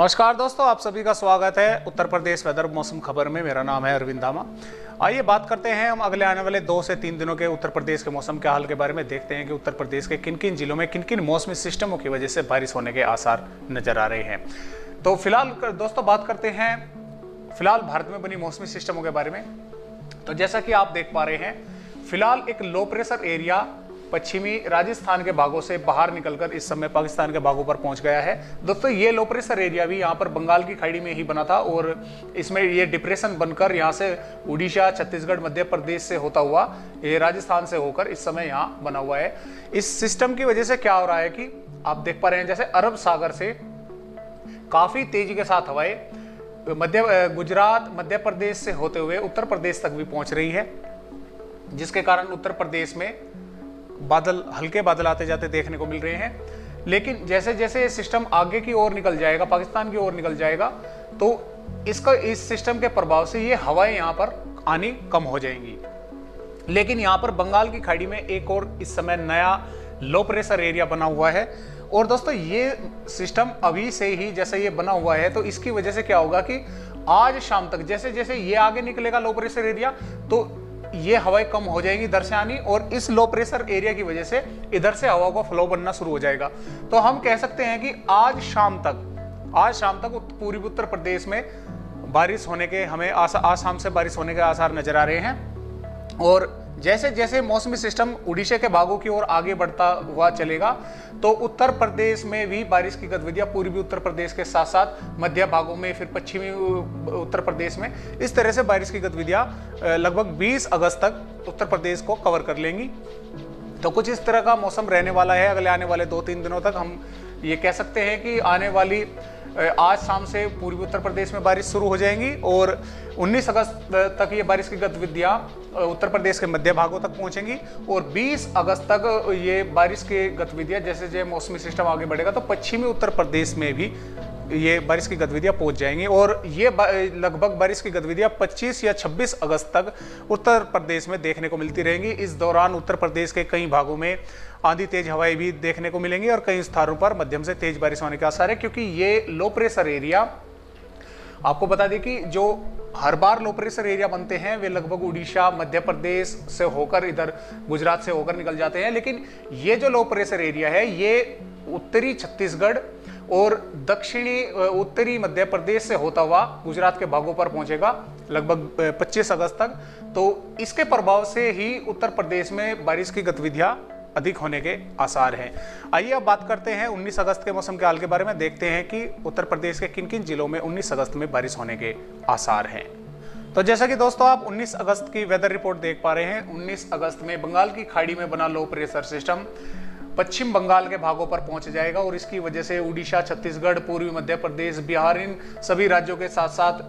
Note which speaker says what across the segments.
Speaker 1: नमस्कार दोस्तों, आप सभी का स्वागत है उत्तर प्रदेश वेदर मौसम खबर में। मेरा नाम है अरविंद धामा आइए बात करते हैं हम अगले आने वाले दो से तीन दिनों के उत्तर प्रदेश के मौसम के हाल के बारे में। देखते हैं कि उत्तर प्रदेश के किन किन जिलों में किन किन मौसमी सिस्टमों की वजह से बारिश होने के आसार नज़र आ रहे हैं। तो फ़िलहाल दोस्तों, बात करते हैं फ़िलहाल भारत में बनी मौसमी सिस्टमों के बारे में। तो जैसा कि आप देख पा रहे हैं, फ़िलहाल एक लो प्रेशर एरिया पश्चिमी राजस्थान के भागों से बाहर निकलकर इस समय पाकिस्तान के भागों पर पहुँच गया है। दोस्तों, ये लो प्रेशर एरिया भी यहाँ पर बंगाल की खाड़ी में ही बना था और इसमें ये डिप्रेशन बनकर यहाँ से उड़ीसा, छत्तीसगढ़, मध्य प्रदेश से होता हुआ, ये राजस्थान से होकर इस समय यहाँ बना हुआ है। इस सिस्टम की वजह से क्या हो रहा है कि आप देख पा रहे हैं, जैसे अरब सागर से काफ़ी तेज़ी के साथ हवाएँ मध्य गुजरात, मध्य प्रदेश से होते हुए उत्तर प्रदेश तक भी पहुँच रही है, जिसके कारण उत्तर प्रदेश में बादल, हल्के बादल आते जाते देखने को मिल रहे हैं। लेकिन जैसे जैसे ये सिस्टम आगे की ओर निकल जाएगा, पाकिस्तान की ओर निकल जाएगा तो इसका, इस सिस्टम के प्रभाव से ये हवाएँ यहाँ पर आनी कम हो जाएँगी। लेकिन यहाँ पर बंगाल की खाड़ी में एक और इस समय नया लो प्रेशर एरिया बना हुआ है। और दोस्तों, ये सिस्टम अभी से ही जैसे ये बना हुआ है तो इसकी वजह से क्या होगा कि आज शाम तक, जैसे जैसे ये आगे निकलेगा लो प्रेशर एरिया तो ये हवाएँ कम हो जाएगी इधर से आनी और इस लो प्रेशर एरिया की वजह से इधर से हवा का फ्लो बनना शुरू हो जाएगा। तो हम कह सकते हैं कि आज शाम तक, आज शाम तक पूर्वी उत्तर प्रदेश में बारिश होने के, हमें आज शाम से बारिश होने के आसार नज़र आ रहे हैं। और जैसे जैसे मौसमी सिस्टम उड़ीसा के भागों की ओर आगे बढ़ता हुआ चलेगा तो उत्तर प्रदेश में भी बारिश की गतिविधियाँ, पूर्वी उत्तर प्रदेश के साथ साथ मध्य भागों में, फिर पश्चिमी उत्तर प्रदेश में, इस तरह से बारिश की गतिविधियाँ लगभग 20 अगस्त तक उत्तर प्रदेश को कवर कर लेंगी। तो कुछ इस तरह का मौसम रहने वाला है, अगले आने वाले दो तीन दिनों तक हम ये कह सकते हैं कि आने वाली आज शाम से पूर्वी उत्तर प्रदेश में बारिश शुरू हो जाएँगी और 19 अगस्त तक ये बारिश की गतिविधियाँ उत्तर प्रदेश के मध्य भागों तक पहुँचेंगी और 20 अगस्त तक ये बारिश की गतिविधियाँ, जैसे जैसे मौसमी सिस्टम आगे बढ़ेगा तो पश्चिमी उत्तर प्रदेश में भी ये बारिश की गतिविधियाँ पहुँच जाएँगी और ये लगभग बारिश की गतिविधियाँ 25 या 26 अगस्त तक उत्तर प्रदेश में देखने को मिलती रहेंगी। इस दौरान उत्तर प्रदेश के कई भागों में आंधी तेज हवाएँ भी देखने को मिलेंगी और कई स्थानों पर मध्यम से तेज बारिश होने के आसार है, क्योंकि ये लो प्रेशर एरिया आपको बता दें कि जो हर बार लो प्रेशर एरिया बनते हैं, वे लगभग उड़ीसा, मध्य प्रदेश से होकर इधर गुजरात से होकर निकल जाते हैं। लेकिन ये जो लो प्रेशर एरिया है, ये उत्तरी छत्तीसगढ़ और दक्षिणी उत्तरी मध्य प्रदेश से होता हुआ गुजरात के भागों पर पहुंचेगा, लगभग 25 अगस्त तक। तो इसके प्रभाव से ही उत्तर प्रदेश में बारिश की गतिविधियाँ अधिक होने के आसार हैं। आइए अब बात करते हैं 19 अगस्त के मौसम के हाल के बारे में। देखते हैं कि उत्तर प्रदेश के किन किन जिलों में 19 अगस्त में बारिश होने के आसार हैं। तो जैसा कि दोस्तों, आप 19 अगस्त की वेदर रिपोर्ट देख पा रहे हैं। 19 अगस्त में बंगाल की खाड़ी में बना low pressure system Paschim Bangal के भागों पर पहुँच जाएगा और इसकी वजह से उड़ीसा, छत्तीसगढ़, पूर्वी मध्य प्रदेश, बिहार, इन सभी राज्यों के साथ साथ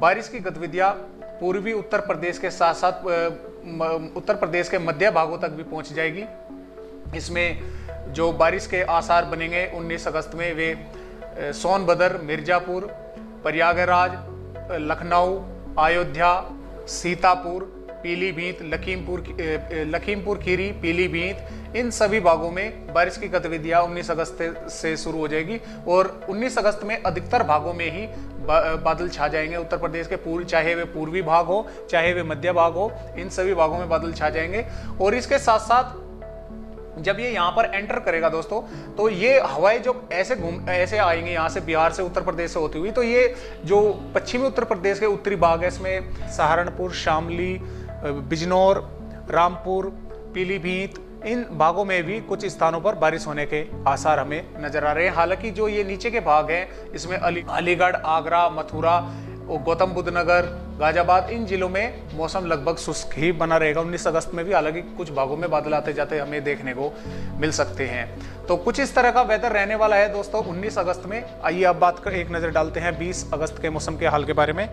Speaker 1: बारिश की गतिविधियाँ पूर्वी उत्तर प्रदेश के साथ साथ उत्तर प्रदेश के मध्य भागों तक भी पहुँच जाएगी। इसमें जो बारिश के आसार बनेंगे 19 अगस्त में वे सोनभद्र, मिर्जापुर, प्रयागराज लखनऊ, अयोध्या, सीतापुर पीलीभीत, लखीमपुर लखीमपुर, खीरी, पीलीभीत, इन सभी भागों में बारिश की गतिविधियाँ 19 अगस्त से शुरू हो जाएगी और 19 अगस्त में अधिकतर भागों में ही बादल छा जाएँगे। उत्तर प्रदेश के पूर्व, चाहे वे पूर्वी भाग हो, चाहे वे मध्य भाग हो, इन सभी भागों में बादल छा जाएँगे और इसके साथ साथ जब ये यहाँ पर एंटर करेगा दोस्तों तो ये हवाएँ जो ऐसे घूम, ऐसे आएँगे यहाँ से बिहार से उत्तर प्रदेश से होती हुई तो ये जो पश्चिमी उत्तर प्रदेश के उत्तरी भाग है, इसमें सहारनपुर, शामली बिजनौर, रामपुर, पीलीभीत, इन भागों में भी कुछ स्थानों पर बारिश होने के आसार हमें नज़र आ रहे हैं। हालाँकि जो ये नीचे के भाग हैं, इसमें अली, अलीगढ़, आगरा, मथुरा गौतम बुद्ध नगर गाजियाबाद इन जिलों में मौसम लगभग शुष्क ही बना रहेगा। 19 अगस्त में भी हालाँकि कुछ भागों में बादल आते जाते हमें देखने को मिल सकते हैं। तो कुछ इस तरह का वेदर रहने वाला है दोस्तों 19 अगस्त में। आइए अब बात कर, एक नज़र डालते हैं 20 अगस्त के मौसम के हाल के बारे में।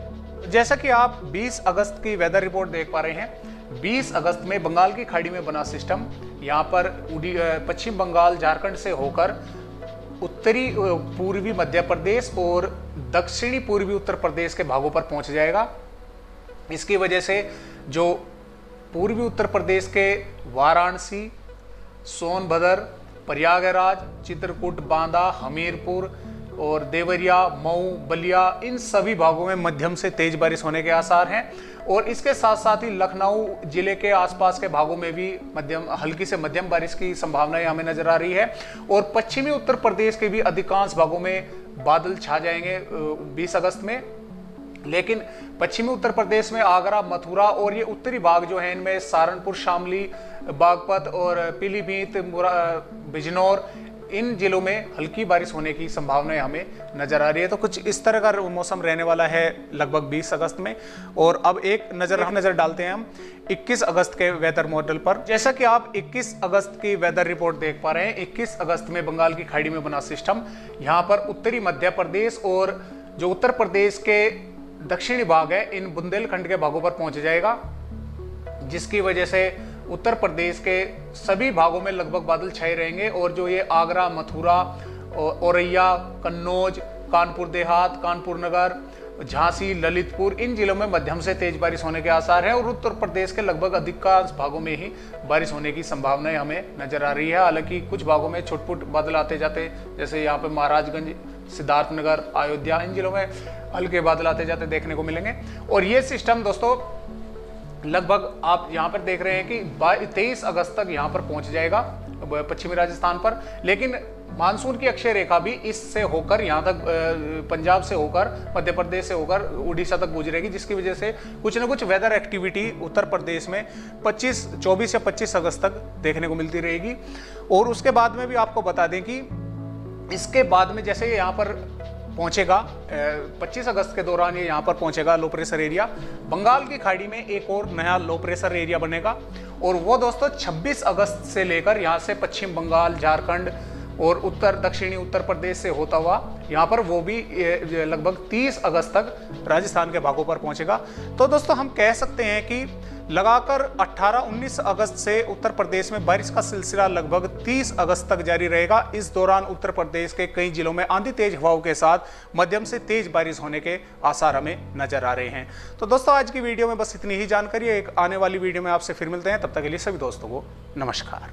Speaker 1: जैसा कि आप 20 अगस्त की वेदर रिपोर्ट देख पा रहे हैं 20 अगस्त में बंगाल की खाड़ी में बना सिस्टम यहाँ पर पश्चिम बंगाल, झारखंड से होकर उत्तरी पूर्वी मध्य प्रदेश और दक्षिणी पूर्वी उत्तर प्रदेश के भागों पर पहुँच जाएगा। इसकी वजह से जो पूर्वी उत्तर प्रदेश के वाराणसी, सोनभद्र, प्रयागराज, चित्रकूट, बांदा, हमीरपुर और देवरिया, मऊ, बलिया, इन सभी भागों में मध्यम से तेज बारिश होने के आसार हैं। और इसके साथ साथ ही लखनऊ ज़िले के आसपास के भागों में भी मध्यम, हल्की से मध्यम बारिश की संभावनाएँ हमें नज़र आ रही है। और पश्चिमी उत्तर प्रदेश के भी अधिकांश भागों में बादल छा जाएँगे 20 अगस्त में। लेकिन पश्चिमी उत्तर प्रदेश में आगरा, मथुरा और ये उत्तरी भाग जो है, इनमें सहारनपुर, शामली, बागपत और पीलीभीत बिजनौर इन जिलों में हल्की बारिश होने की संभावनाएँ हमें नज़र आ रही है। तो कुछ इस तरह का मौसम रहने वाला है लगभग 20 अगस्त में। और अब एक नज़र, हम नज़र डालते हैं हम 21 अगस्त के वेदर मॉडल पर। जैसा कि आप 21 अगस्त की वेदर रिपोर्ट देख पा रहे हैं 21 अगस्त में बंगाल की खाड़ी में बना सिस्टम। यहाँ पर उत्तरी मध्य प्रदेश और जो उत्तर प्रदेश के दक्षिणी भाग है, इन बुंदेलखंड के भागों पर पहुँच जाएगा, जिसकी वजह से उत्तर प्रदेश के सभी भागों में लगभग बादल छाए रहेंगे और जो ये आगरा, मथुरा औरैया, कन्नौज, कानपुर देहात, कानपुर नगर, झांसी, ललितपुर, इन जिलों में मध्यम से तेज बारिश होने के आसार हैं और उत्तर प्रदेश के लगभग अधिकांश भागों में ही बारिश होने की संभावनाएँ हमें नज़र आ रही है। हालाँकि कुछ भागों में छुटपुट बादल आते जाते जैसे यहाँ पे महाराजगंज सिद्धार्थनगर अयोध्या, इन जिलों में हल्के बादल आते जाते देखने को मिलेंगे। और ये सिस्टम दोस्तों लगभग आप यहाँ पर देख रहे हैं कि तेईस अगस्त तक यहाँ पर पहुँच जाएगा पश्चिमी राजस्थान पर। लेकिन मानसून की अक्षय रेखा भी इससे होकर, यहाँ तक पंजाब से होकर, मध्य प्रदेश से होकर, उड़ीसा तक गुजरेगी, जिसकी वजह से कुछ ना कुछ वेदर एक्टिविटी उत्तर प्रदेश में 25 24 या 25 अगस्त तक देखने को मिलती रहेगी। और उसके बाद में भी आपको बता दें कि इसके बाद में जैसे यहाँ पर पहुंचेगा 25 अगस्त के दौरान ये यहाँ पर पहुंचेगा लो प्रेशर एरिया। बंगाल की खाड़ी में एक और नया लो प्रेशर एरिया बनेगा और वो दोस्तों 26 अगस्त से लेकर यहाँ से पश्चिम बंगाल, झारखंड और उत्तर, दक्षिणी उत्तर प्रदेश से होता हुआ यहाँ पर वो भी लगभग 30 अगस्त तक राजस्थान के भागों पर पहुंचेगा। तो दोस्तों हम कह सकते हैं कि लगाकर 18-19 अगस्त से उत्तर प्रदेश में बारिश का सिलसिला लगभग 30 अगस्त तक जारी रहेगा। इस दौरान उत्तर प्रदेश के कई जिलों में आंधी तेज हवाओं के साथ मध्यम से तेज बारिश होने के आसार हमें नज़र आ रहे हैं। तो दोस्तों, आज की वीडियो में बस इतनी ही जानकारी एक आने वाली वीडियो में आपसे फिर मिलते हैं। तब तक के लिए सभी दोस्तों को नमस्कार।